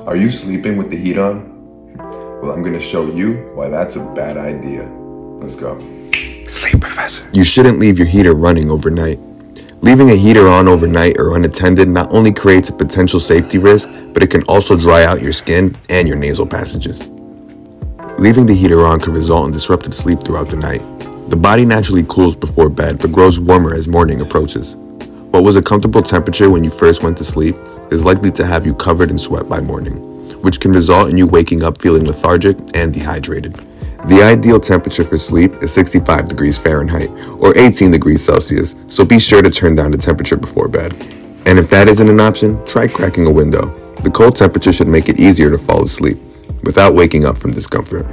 Are you sleeping with the heat on? Well, I'm gonna show you why that's a bad idea. Let's go. Sleep, Professor. You shouldn't leave your heater running overnight. Leaving a heater on overnight or unattended not only creates a potential safety risk, but it can also dry out your skin and your nasal passages. Leaving the heater on can result in disrupted sleep throughout the night. The body naturally cools before bed but grows warmer as morning approaches. What was a comfortable temperature when you first went to sleep is likely to have you covered in sweat by morning, which can result in you waking up feeling lethargic and dehydrated. The ideal temperature for sleep is 65 degrees Fahrenheit or 18 degrees Celsius, so be sure to turn down the temperature before bed. And if that isn't an option, try cracking a window. The cold temperature should make it easier to fall asleep without waking up from discomfort.